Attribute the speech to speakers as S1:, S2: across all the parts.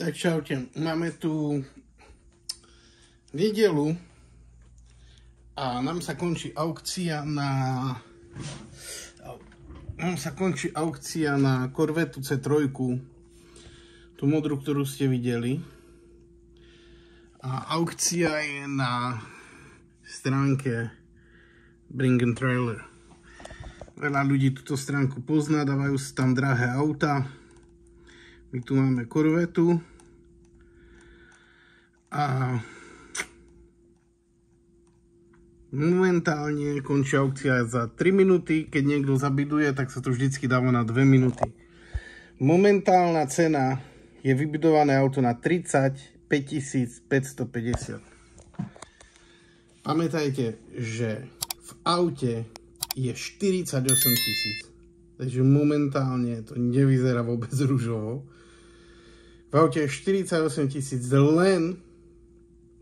S1: Tak čaute, máme tu nedelu a nám sa končí aukcia na nám sa končí aukcia na Corvette C3 tú modru, ktorú ste videli. A aukcia je na stránke Bring and Trailer. Veľa ľudí túto stránku pozná, dávajú sa tam drahé auta. My tu máme korvetu a momentálne končí aukcia za 3 minúty. Keď niekto zabiduje, tak sa to vždycky dáva na 2 minúty. Momentálna cena je vybudované auto na 35 550. Pamätajte, že v aute je 48 tisíc. Takže momentálne to nevyzerá vôbec rúžovo. V aute je 48 tisíc len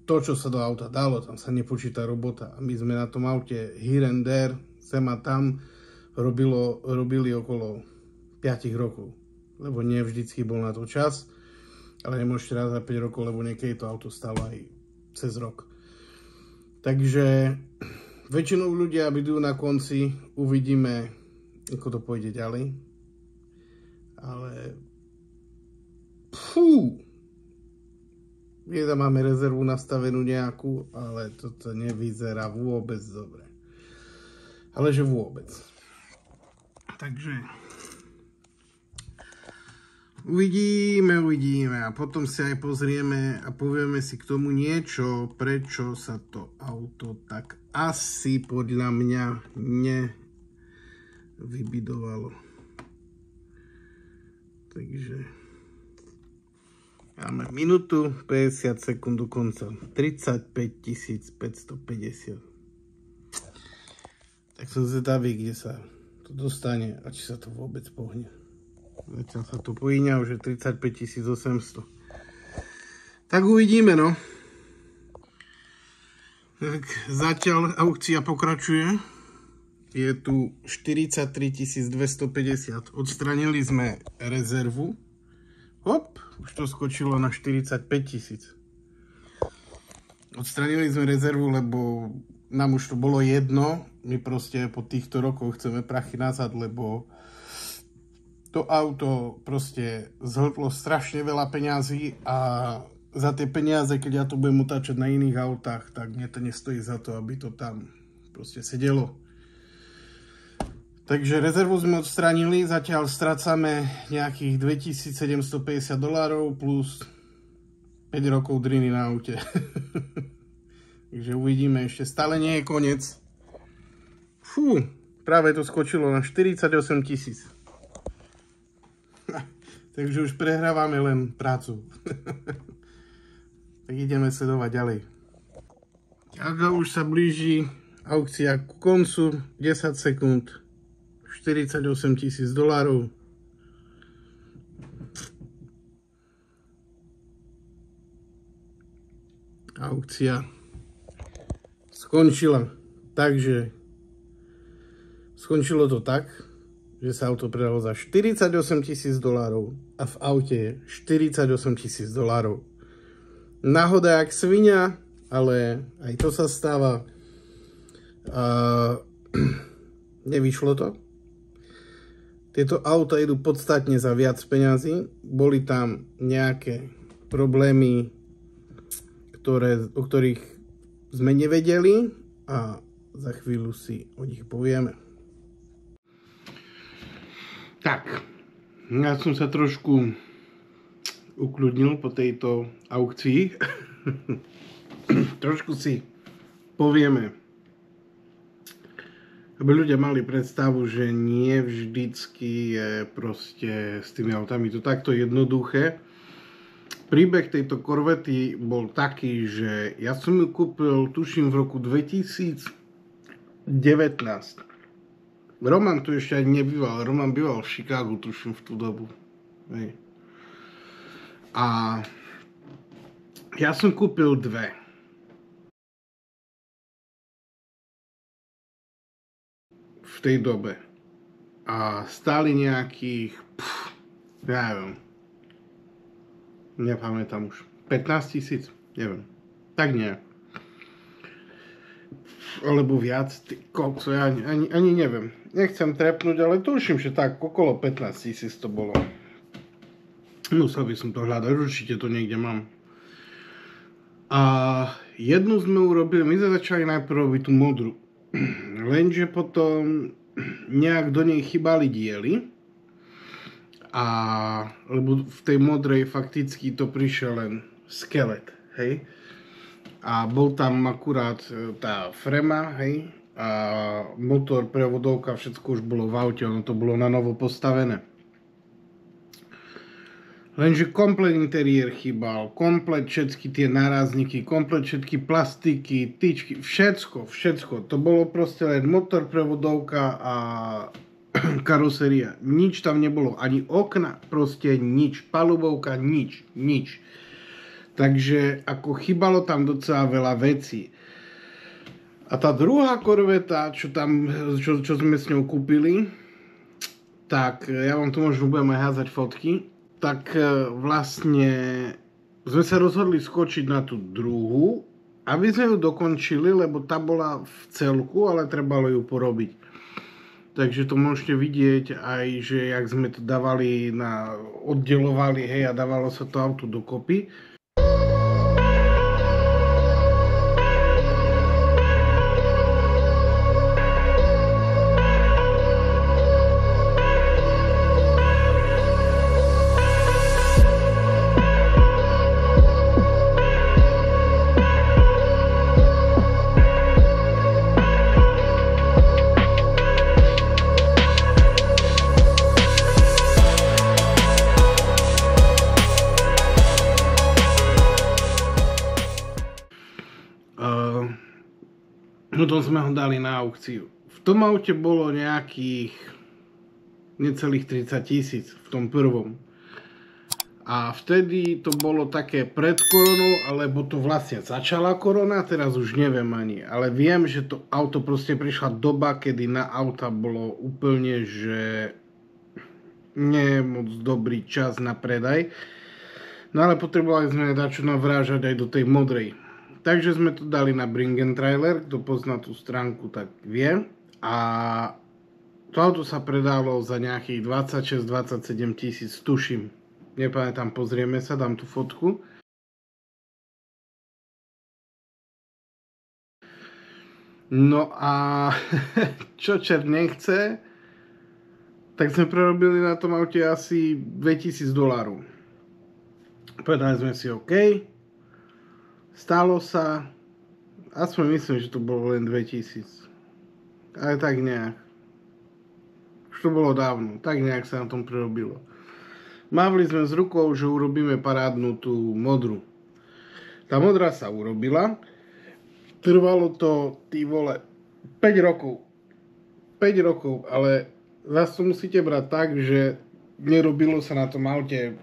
S1: to, čo sa do auta dalo, tam sa nepočíta robota. My sme na tom aute here and there, sem a tam, robilo, robili okolo 5 rokov. Lebo nie vždycky bol na to čas, ale nemôžete raz za 5 rokov, lebo niekedy to auto stalo aj cez rok. Takže väčšinou ľudia bydujú na konci, uvidíme, ako to pôjde ďalej. Ale Fú. Jedna máme rezervu nastavenú nejakú, ale toto nevyzerá vôbec dobre. Ale že vôbec. Takže uvidíme, uvidíme a potom si aj pozrieme a povieme si k tomu niečo, prečo sa to auto tak asi podľa mňa nevybidovalo. Takže Máme minútu 50 sekúnd konca. 35 550. Tak som zvedavý, kde sa to dostane a či sa to vôbec pohne. Zatiaľ sa to pojíňa už je 35 800. Tak uvidíme, no. Tak zatiaľ aukcia pokračuje. Je tu 43 250. Odstranili sme rezervu Hop, už to skočilo na 45 tisíc. Odstranili sme rezervu, lebo nám už to bolo jedno. My proste po týchto rokoch chceme prachy nazad, lebo to auto proste zhltlo strašne veľa peňazí a za tie peniaze, keď ja to budem utáčať na iných autách, tak mne to nestojí za to, aby to tam proste sedelo. Takže rezervu sme odstranili, zatiaľ strácame nejakých 2750 dolárov plus 5 rokov driny na aute. Takže uvidíme, ešte stále nie je koniec. Fú, práve to skočilo na 48 tisíc. Takže už prehrávame len prácu. tak ideme sledovať ďalej. Ako už sa blíži aukcia ku koncu, 10 sekúnd. 48 tisíc dolárov. Aukcia skončila. Takže skončilo to tak, že sa auto predalo za 48 tisíc dolárov a v aute je 48 tisíc dolárov. Náhoda jak svinia, ale aj to sa stáva. Uh, nevyšlo to. Tieto auta idú podstatne za viac peňazí. Boli tam nejaké problémy, ktoré, o ktorých sme nevedeli a za chvíľu si o nich povieme. Tak, ja som sa trošku ukludnil po tejto aukcii. trošku si povieme aby ľudia mali predstavu, že nie vždycky je proste s tými autami to takto jednoduché. Príbeh tejto korvety bol taký, že ja som ju kúpil, tuším, v roku 2019. Roman tu ešte ani nebýval, Roman býval v Chicagu, tuším, v tú dobu. Hej. A ja som kúpil dve. V tej dobe. A stáli nejakých, pff, ja neviem, nepamätám už. 15 tisíc, neviem. Tak nejak. Alebo viac, ty kokso, ja ani, ani, ani neviem. Nechcem trepnúť, ale tuším, že tak okolo 15 tisíc to bolo. Musel by som to hľadať, určite to niekde mám. A jednu sme urobili, my sme začali najprv robiť tú modru. Lenže potom nejak do nej chybali diely. A, lebo v tej modrej fakticky to prišiel len skelet, hej. A bol tam akurát e, tá frema, hej, a motor, prevodovka, všetko už bolo v aute, ono to bolo na novo postavené. Lenže komplet interiér chýbal, komplet všetky tie nárazníky, komplet všetky plastiky, tyčky, všetko, všetko. To bolo proste len motor, prevodovka a karoseria. Nič tam nebolo, ani okna, proste nič, palubovka, nič, nič. Takže ako chýbalo tam docela veľa vecí. A tá druhá korveta, čo, tam, čo, čo sme s ňou kúpili, tak ja vám tu možno budem aj házať fotky, tak e, vlastne sme sa rozhodli skočiť na tú druhú, aby sme ju dokončili, lebo tá bola v celku, ale trebalo ju porobiť. Takže to môžete vidieť aj, že jak sme to dávali na, oddelovali, hej, a dávalo sa to auto dokopy. Potom sme ho dali na aukciu. V tom aute bolo nejakých necelých 30 tisíc v tom prvom. A vtedy to bolo také pred koronou, alebo to vlastne začala korona, teraz už neviem ani. Ale viem, že to auto proste prišla doba, kedy na auta bolo úplne, že nie moc dobrý čas na predaj. No ale potrebovali sme dať čo navrážať aj do tej modrej. Takže sme to dali na Bring Trailer, kto pozná tú stránku, tak vie. A to auto sa predalo za nejakých 26-27 tisíc, tuším. Nepamätám, pozrieme sa, dám tú fotku. No a čo čer nechce, tak sme prerobili na tom aute asi 2000 dolárov. Povedali sme si OK, Stalo sa, aspoň myslím, že to bolo len 2000. Ale tak nejak. Už to bolo dávno, tak nejak sa na tom prerobilo. Mávli sme s rukou, že urobíme parádnu tú modru. Tá modrá sa urobila. Trvalo to, ty vole, 5 rokov. 5 rokov, ale zase to musíte brať tak, že nerobilo sa na tom aute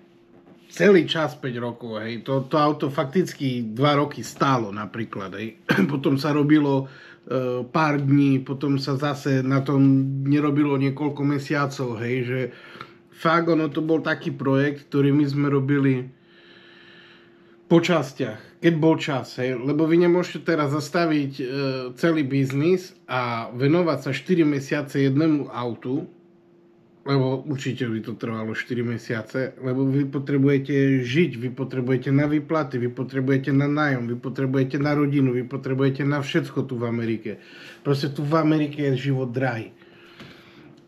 S1: celý čas 5 rokov, hej. To, to auto fakticky 2 roky stálo napríklad, hej. Potom sa robilo e, pár dní, potom sa zase na tom nerobilo niekoľko mesiacov, hej, že fakt ono to bol taký projekt, ktorý my sme robili po častiach, keď bol čas, hej, lebo vy nemôžete teraz zastaviť e, celý biznis a venovať sa 4 mesiace jednému autu, lebo určite by to trvalo 4 mesiace, lebo vy potrebujete žiť, vy potrebujete na výplaty, vy potrebujete na nájom, vy potrebujete na rodinu, vy potrebujete na všetko tu v Amerike. Proste tu v Amerike je život drahý.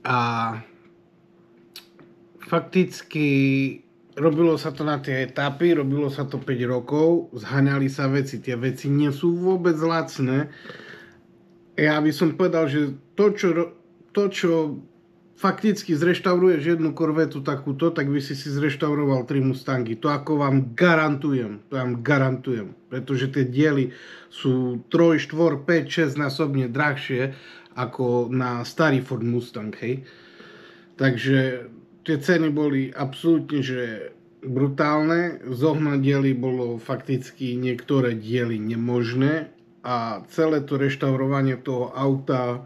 S1: A fakticky robilo sa to na tie etapy, robilo sa to 5 rokov, zhaňali sa veci, tie veci nie sú vôbec lacné. Ja by som povedal, že to, čo, to, čo fakticky zreštauruješ jednu korvetu takúto, tak by si si zreštauroval tri Mustangy. To ako vám garantujem, to vám garantujem. Pretože tie diely sú 3, 4, 5, 6 násobne drahšie ako na starý Ford Mustang, hej. Takže tie ceny boli absolútne, že brutálne. Zohnať diely bolo fakticky niektoré diely nemožné a celé to reštaurovanie toho auta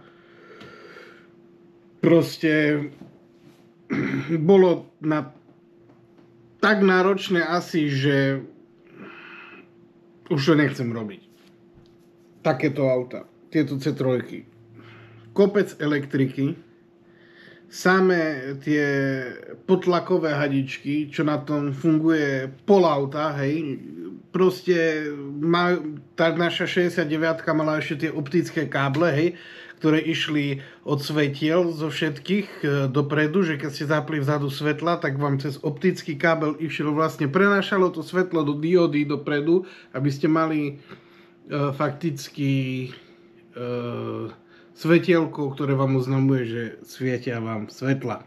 S1: proste bolo na tak náročné asi, že už to nechcem robiť. Takéto auta, tieto C3. Kopec elektriky, samé tie potlakové hadičky, čo na tom funguje pol auta, hej, proste má, tá naša 69 mala ešte tie optické káble, hej, ktoré išli od svetiel zo všetkých e, dopredu, že keď ste zapli vzadu svetla, tak vám cez optický kábel išiel vlastne, prenášalo to svetlo do diody dopredu, aby ste mali uh, fakticky uh, svetielko, ktoré vám oznamuje, že svietia vám svetla.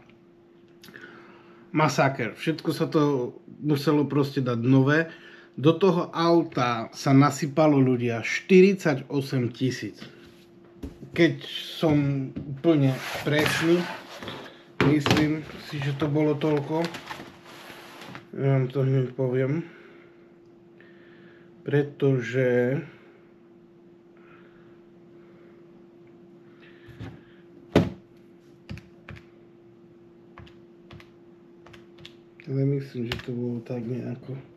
S1: Masaker. Všetko sa to muselo proste dať nové. Do toho auta sa nasypalo ľudia 48 tisíc. Keď som úplne presný, myslím si, že to bolo toľko. Ja vám to hneď poviem. Pretože Ale myslím, že to bolo tak nejako.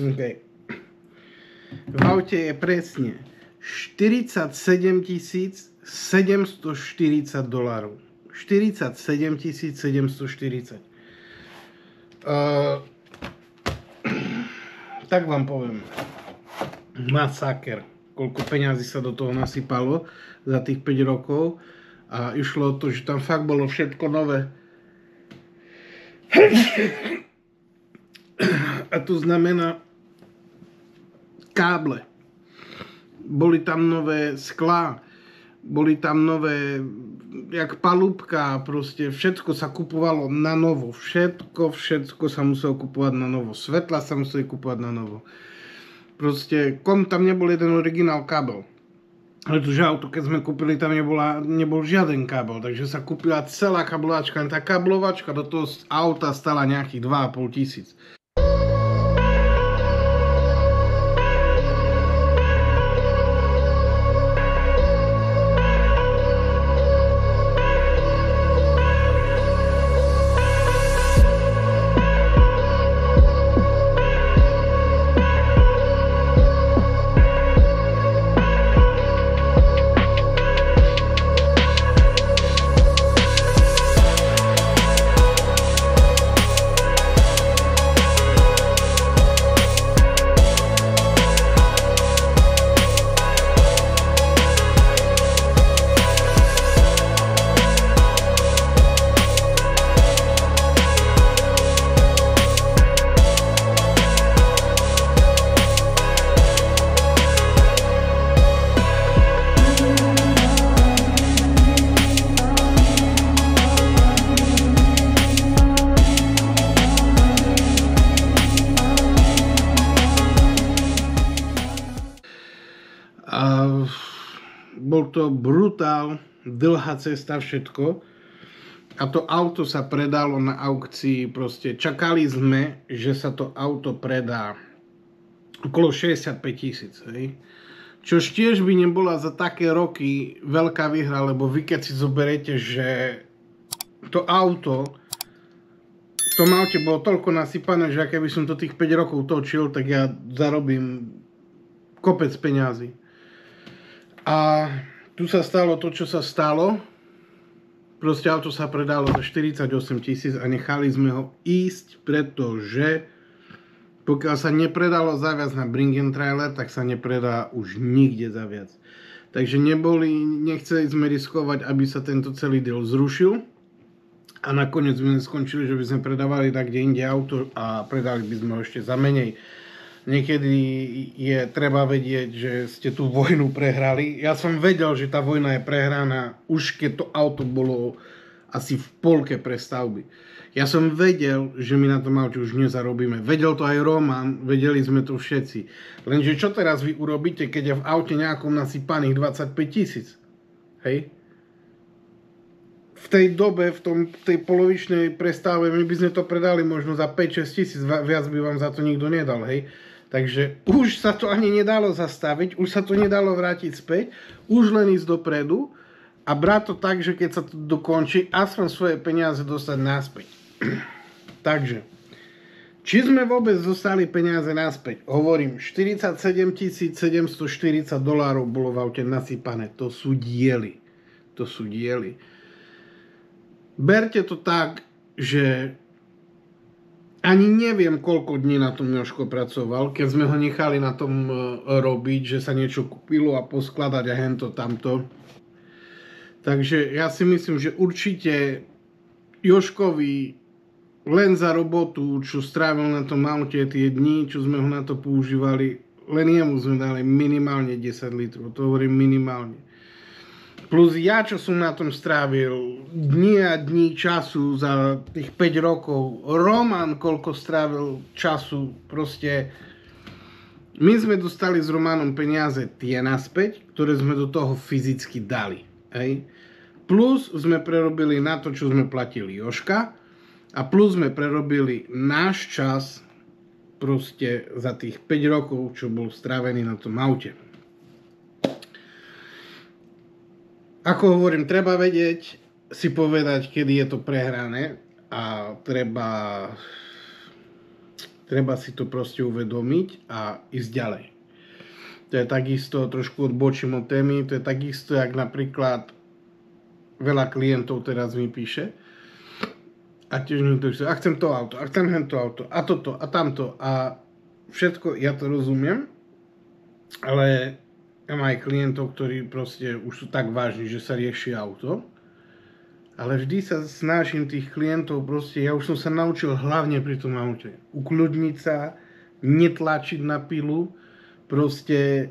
S1: OK. V aute je presne 47 740 dolarov. 47 740. Uh, tak vám poviem. Masaker koľko peňazí sa do toho nasypalo za tých 5 rokov a išlo o to, že tam fakt bolo všetko nové. A to znamená káble. Boli tam nové sklá, boli tam nové, jak palúbka, proste všetko sa kupovalo na novo. Všetko, všetko sa muselo kupovať na novo. Svetla sa museli kupovať na novo. Proste, kom tam nebol jeden originál kábel. Pretože auto, keď sme kúpili, tam nebola, nebol žiaden kábel, takže sa kúpila celá kablovačka. Tá kablovačka do toho auta stala nejakých 2,5 tisíc. Dlhá cesta, všetko. A to auto sa predalo na aukcii, proste čakali sme, že sa to auto predá okolo 65 tisíc, hej. Čo tiež by nebola za také roky veľká výhra, lebo vy keď si zoberete, že to auto v tom aute bolo toľko nasypané, že keby som to tých 5 rokov točil, tak ja zarobím kopec peňazí. A tu sa stalo to, čo sa stalo. Proste auto sa predalo za 48 tisíc a nechali sme ho ísť, pretože pokiaľ sa nepredalo zaviac na Bring Trailer, tak sa nepredá už nikde zaviac. Takže neboli, nechceli sme riskovať, aby sa tento celý deal zrušil. A nakoniec sme skončili, že by sme predávali tak kde inde auto a predali by sme ho ešte za menej niekedy je treba vedieť, že ste tú vojnu prehrali. Ja som vedel, že tá vojna je prehraná už keď to auto bolo asi v polke prestavby. Ja som vedel, že my na tom aute už nezarobíme. Vedel to aj Roman, vedeli sme to všetci. Lenže čo teraz vy urobíte, keď je v aute nejakom nasypaných 25 tisíc? Hej? v tej dobe, v tom, tej polovičnej prestave, my by sme to predali možno za 5-6 tisíc, viac by vám za to nikto nedal, hej. Takže už sa to ani nedalo zastaviť, už sa to nedalo vrátiť späť, už len ísť dopredu a brať to tak, že keď sa to dokončí, aspoň svoje peniaze dostať naspäť. Takže, či sme vôbec dostali peniaze naspäť? Hovorím, 47 740 dolárov bolo v aute nasypané. To sú diely. To sú diely. Berte to tak, že ani neviem, koľko dní na tom Joško pracoval, keď sme ho nechali na tom e, robiť, že sa niečo kúpilo a poskladať a hento tamto. Takže ja si myslím, že určite Joškovi len za robotu, čo strávil na tom aute tie dni, čo sme ho na to používali, len jemu sme dali minimálne 10 litrov. To hovorím minimálne. Plus ja, čo som na tom strávil dni a dní času za tých 5 rokov. Roman, koľko strávil času. Proste my sme dostali s Romanom peniaze tie naspäť, ktoré sme do toho fyzicky dali. Hej. Plus sme prerobili na to, čo sme platili Joška. A plus sme prerobili náš čas proste za tých 5 rokov, čo bol strávený na tom aute. Ako hovorím, treba vedieť si povedať, kedy je to prehrané a treba, treba si to proste uvedomiť a ísť ďalej. To je takisto, trošku odbočím od témy, to je takisto, jak napríklad veľa klientov teraz mi píše a tiež mi to a chcem to auto, a chcem hento auto, a toto, a tamto a všetko, ja to rozumiem, ale ja mám aj klientov, ktorí proste už sú tak vážni, že sa rieši auto. Ale vždy sa snažím tých klientov proste, ja už som sa naučil hlavne pri tom aute. Ukľudniť sa, netlačiť na pilu, proste,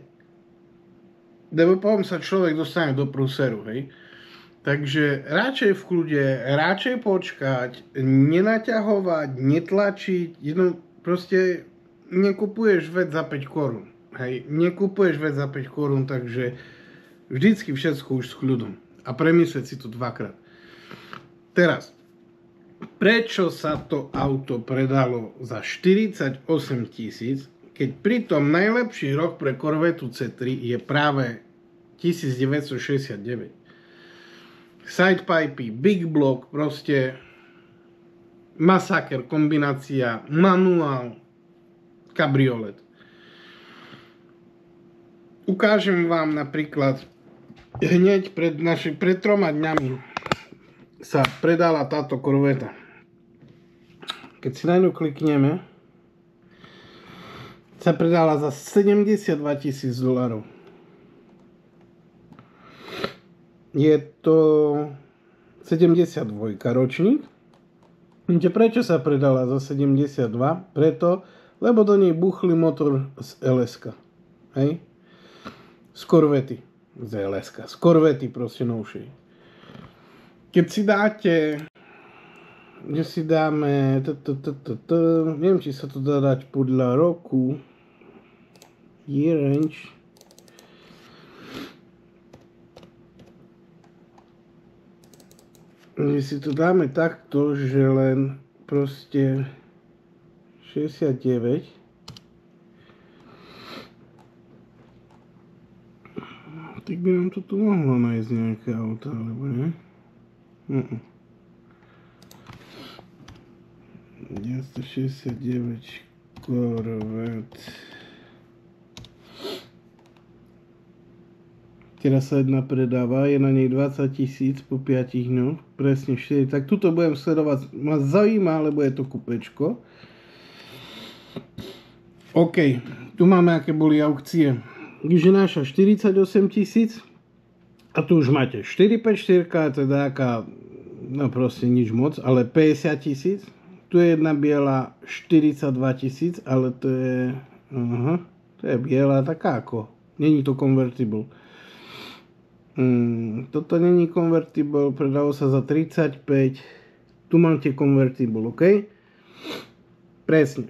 S1: lebo potom sa človek dostane do prúseru, hej. Takže radšej v kľude, radšej počkať, nenaťahovať, netlačiť, jedno, proste nekupuješ vec za 5 korún. Hej, nekúpuješ vec za 5 korún, takže vždycky všetko už s kľudom. A premyslieť si to dvakrát. Teraz, prečo sa to auto predalo za 48 tisíc, keď pritom najlepší rok pre Corvette C3 je práve 1969. Sidepipy, Big Block, proste masaker, kombinácia, manuál, kabriolet. Ukážem vám napríklad hneď pred, naši, pred troma dňami sa predala táto korveta. Keď si na ňu klikneme, sa predala za 72 tisíc dolarov. Je to 72 ročník. Viete, prečo sa predala za 72? Preto, lebo do nej buchli motor z LSK. Hej? Z korvety. Z LSK. Z korvety proste novšej. Keď si dáte že si dáme neviem, či sa to dá dať podľa roku year range že si to dáme takto, že len proste 69 tak by nám to tu mohlo nájsť nejaké auto, alebo nie? Uh-uh. 969 Corvette. Teraz sa jedna predáva, je na nej 20 tisíc po 5 dňoch, presne 4. Tak tuto budem sledovať, ma zaujíma, lebo je to kupečko. OK, tu máme, aké boli aukcie že náša 48 tisíc a tu už máte 454, teda aká, no proste nič moc, ale 50 tisíc. Tu je jedna biela 42 tisíc, ale to je, aha, to je biela taká ako, není to convertible. Hmm, toto není convertible, predalo sa za 35, tu máte convertible, ok? Presne.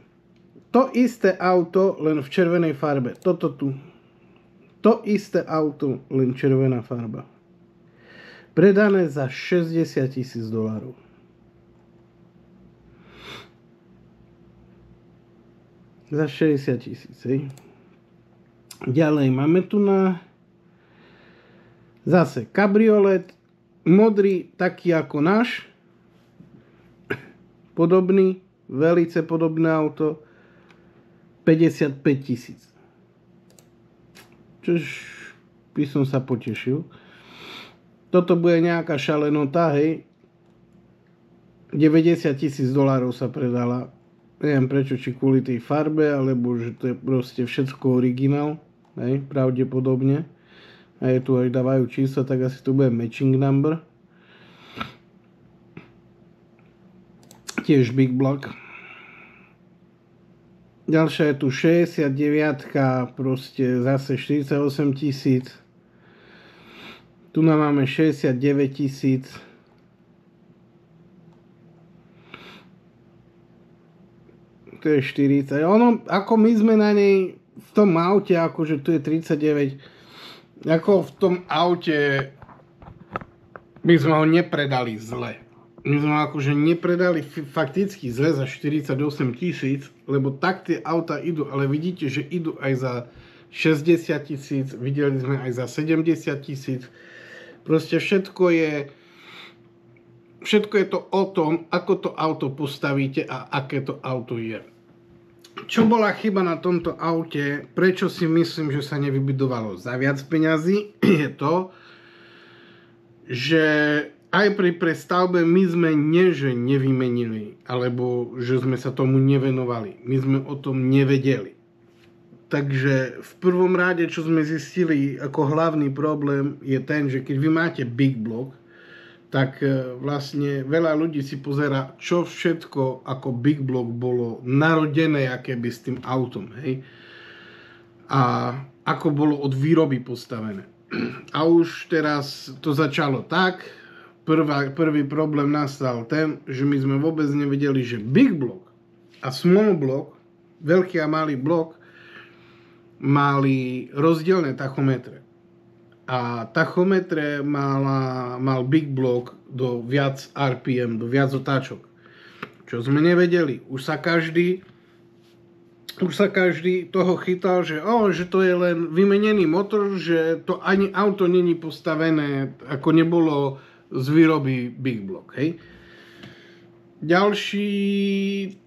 S1: To isté auto, len v červenej farbe. Toto tu. To isté auto, len červená farba. Predané za 60 tisíc dolárov. Za 60 tisíc, hej. Ďalej máme tu na zase kabriolet, modrý, taký ako náš, podobný, velice podobné auto, 55 tisíc. Čož by som sa potešil. Toto bude nejaká šalenota, hej. 90 tisíc dolárov sa predala. Neviem prečo, či kvôli tej farbe, alebo že to je proste všetko originál. Hej, pravdepodobne. A je tu aj dávajú čísla, tak asi tu bude matching number. Tiež big block. Ďalšia je tu 69, proste zase 48 tisíc. Tu nám máme 69 tisíc. To je 40. Ono, ako my sme na nej v tom aute, akože tu je 39, ako v tom aute by sme ho nepredali zle my sme akože nepredali fakticky zle za 48 tisíc, lebo tak tie auta idú, ale vidíte, že idú aj za 60 tisíc, videli sme aj za 70 tisíc. Proste všetko je všetko je to o tom, ako to auto postavíte a aké to auto je. Čo bola chyba na tomto aute, prečo si myslím, že sa nevybudovalo za viac peňazí, je to, že aj pri prestavbe my sme nie, že nevymenili, alebo že sme sa tomu nevenovali. My sme o tom nevedeli. Takže v prvom rade, čo sme zistili ako hlavný problém, je ten, že keď vy máte big block, tak e, vlastne veľa ľudí si pozera, čo všetko ako big block bolo narodené, aké by s tým autom, hej? A ako bolo od výroby postavené. A už teraz to začalo tak, prvá, prvý problém nastal ten, že my sme vôbec nevedeli, že big block a small block, veľký a malý blok, mali rozdielne tachometre. A tachometre mala, mal big block do viac RPM, do viac otáčok. Čo sme nevedeli. Už sa každý už sa každý toho chytal, že, oh, že to je len vymenený motor, že to ani auto není postavené, ako nebolo z výroby Big Block. Hej. Ďalší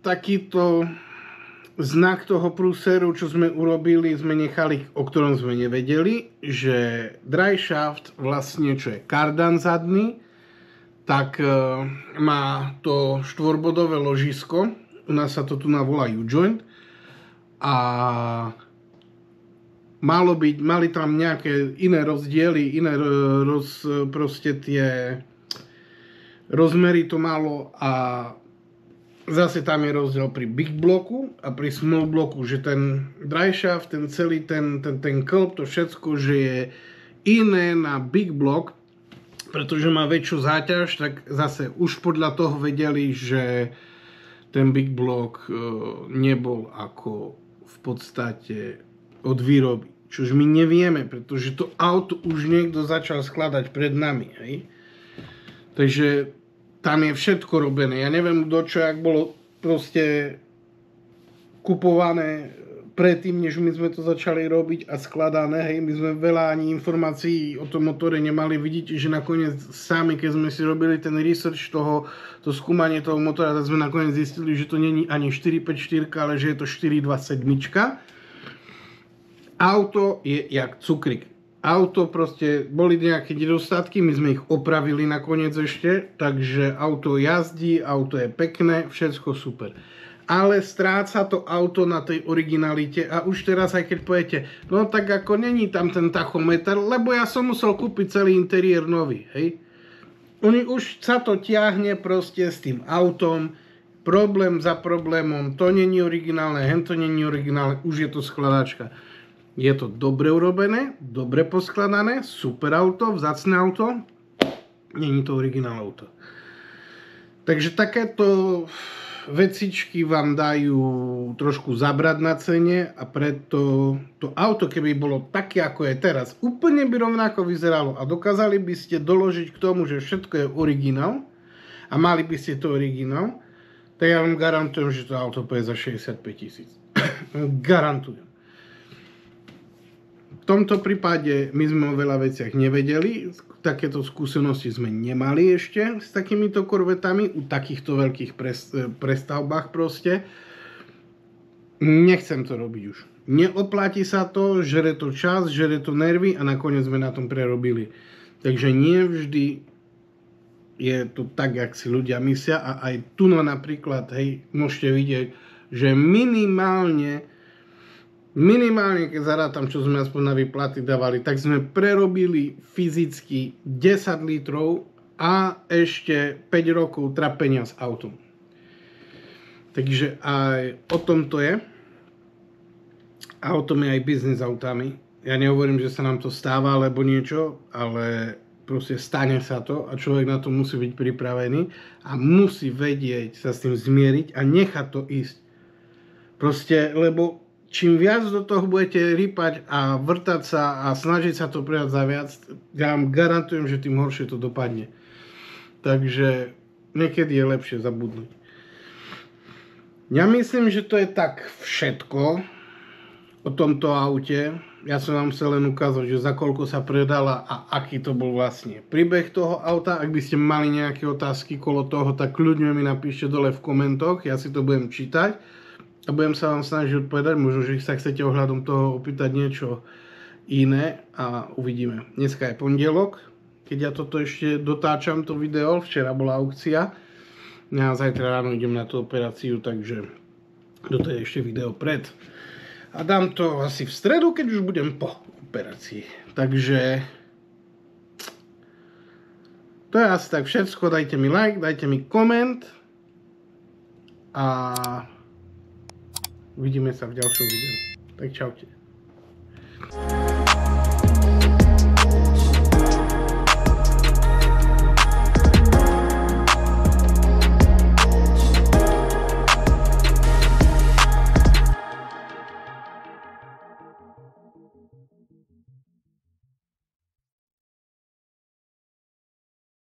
S1: takýto znak toho prúseru, čo sme urobili, sme nechali, o ktorom sme nevedeli, že dry shaft vlastne, čo je kardan zadný, tak e, má to štvorbodové ložisko, u nás sa to tu navolá U-joint a malo byť, mali tam nejaké iné rozdiely, iné roz, proste tie rozmery to malo a zase tam je rozdiel pri big bloku a pri small bloku, že ten dry shaft, ten celý ten, ten, ten klb, to všetko, že je iné na big block, pretože má väčšiu záťaž, tak zase už podľa toho vedeli, že ten big block e, nebol ako v podstate od výroby. Čož my nevieme, pretože to auto už niekto začal skladať pred nami. Hej? Takže tam je všetko robené. Ja neviem, kto čo, ak bolo proste kupované predtým, než my sme to začali robiť a skladané. Hej, my sme veľa ani informácií o tom motore nemali. Vidíte, že nakoniec sami, keď sme si robili ten research toho, to skúmanie toho motora, tak sme nakoniec zistili, že to není ani 454, ale že je to 427 auto je jak cukrik. Auto proste, boli nejaké nedostatky, my sme ich opravili nakoniec ešte, takže auto jazdí, auto je pekné, všetko super. Ale stráca to auto na tej originalite a už teraz aj keď poviete, no tak ako není tam ten tachometer, lebo ja som musel kúpiť celý interiér nový, hej. Oni už sa to ťahne proste s tým autom, problém za problémom, to není originálne, hen to není originálne, už je to skladačka. Je to dobre urobené, dobre poskladané, super auto, vzácne auto. Není to originál auto. Takže takéto vecičky vám dajú trošku zabrať na cene a preto to auto, keby bolo také, ako je teraz, úplne by rovnako vyzeralo a dokázali by ste doložiť k tomu, že všetko je originál a mali by ste to originál, tak ja vám garantujem, že to auto poje za 65 tisíc. Garantujem. Tomto prípade my sme o veľa veciach nevedeli, takéto skúsenosti sme nemali ešte s takýmito korvetami, u takýchto veľkých prestavbách proste. Nechcem to robiť už. Neoplatí sa to, žere to čas, žere to nervy a nakoniec sme na tom prerobili. Takže nie vždy je to tak, jak si ľudia myslia a aj tu no napríklad, hej, môžete vidieť, že minimálne minimálne keď zarátam, čo sme aspoň na výplaty dávali, tak sme prerobili fyzicky 10 litrov a ešte 5 rokov trapenia s autom. Takže aj o tom to je. A o tom je aj biznis autami. Ja nehovorím, že sa nám to stáva alebo niečo, ale proste stane sa to a človek na to musí byť pripravený a musí vedieť sa s tým zmieriť a nechať to ísť. Proste, lebo čím viac do toho budete rypať a vrtať sa a snažiť sa to prijať za viac, ja vám garantujem, že tým horšie to dopadne. Takže niekedy je lepšie zabudnúť. Ja myslím, že to je tak všetko o tomto aute. Ja som vám chcel len ukázať, že za koľko sa predala a aký to bol vlastne príbeh toho auta. Ak by ste mali nejaké otázky kolo toho, tak kľudne mi napíšte dole v komentoch, ja si to budem čítať a budem sa vám snažiť odpovedať. Možno, že sa chcete ohľadom toho opýtať niečo iné a uvidíme. Dneska je pondelok, keď ja toto ešte dotáčam, to video. Včera bola aukcia. Ja zajtra ráno idem na tú operáciu, takže toto je ešte video pred. A dám to asi v stredu, keď už budem po operácii. Takže to je asi tak všetko. Dajte mi like, dajte mi koment. A Uvidíme sa v ďalšom videu. Tak čaute.